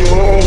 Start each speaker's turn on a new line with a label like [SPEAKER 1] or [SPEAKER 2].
[SPEAKER 1] you.